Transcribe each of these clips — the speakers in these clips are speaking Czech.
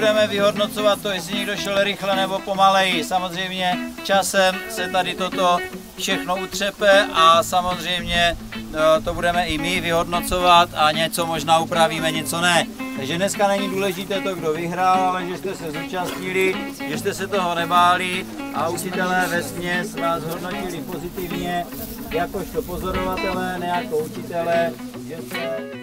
budeme vyhodnocovat to, jestli někdo šel rychle nebo pomaleji. Samozřejmě časem se tady toto všechno utřepe a samozřejmě no, to budeme i my vyhodnocovat a něco možná upravíme, něco ne. Takže dneska není důležité to, kdo vyhrál, ale že jste se zúčastnili, že jste se toho nebáli a učitelé ve směs vás hodnotili pozitivně, jakožto pozorovatelé, ne jako učitelé, že jste...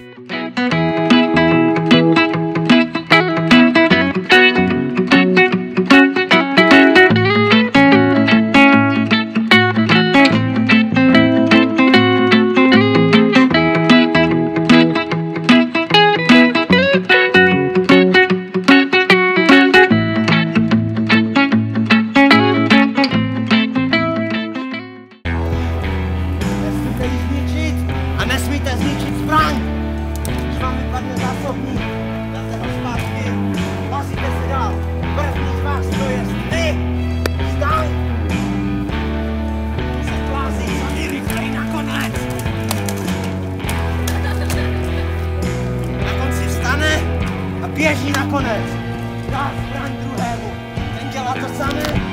zbraň. Když vám vypadne zásobník, dáte ho zpátky, hlasíte se dál. První z vás to je ty. Vstaň. Se plází co nejrychleji nakonec. Na konci vstane a běží nakonec. Dá zbraň druhému. Ten dělá to samé.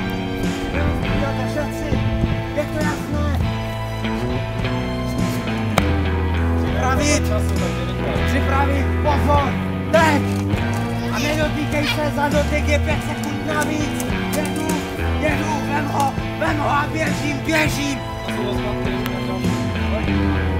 připravit, připravit, pozor, teď! A nedotýkej se, za dotek je pět sekund navíc, jedu, jedu, vem ho, vem ho a běžím, běžím! Thank you.